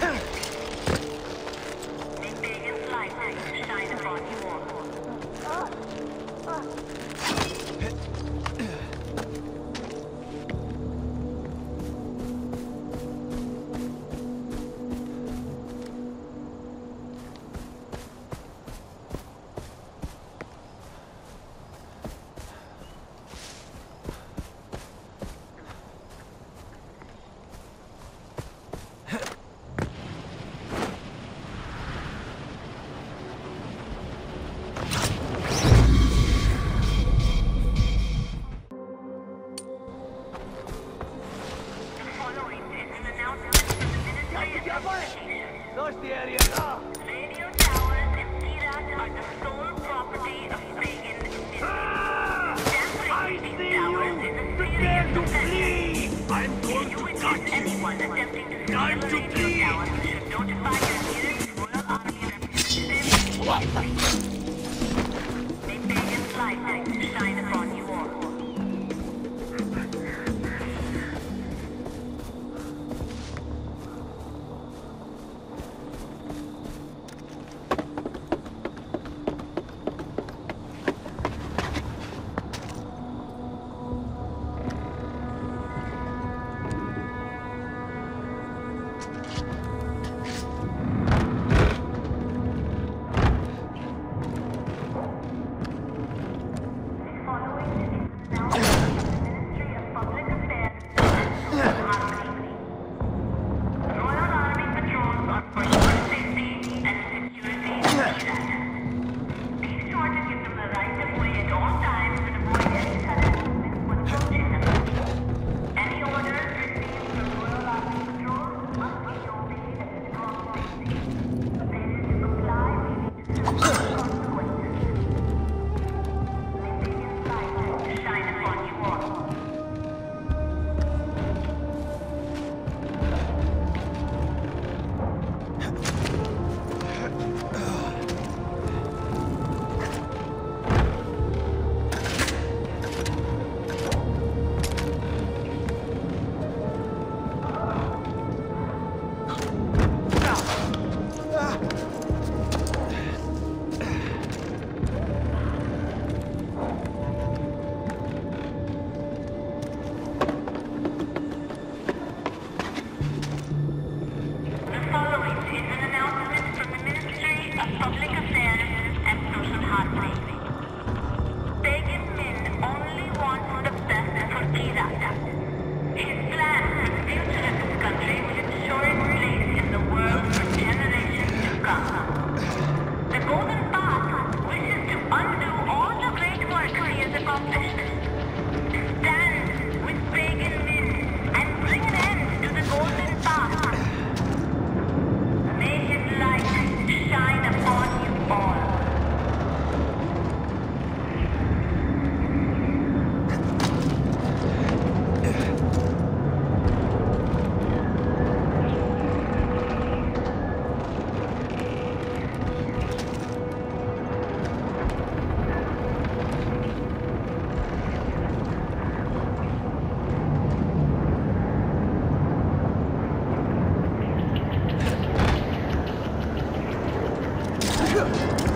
Huh? I'm going to cut you. Anyone attempting to Time to bleed. Should notify. Ха! く。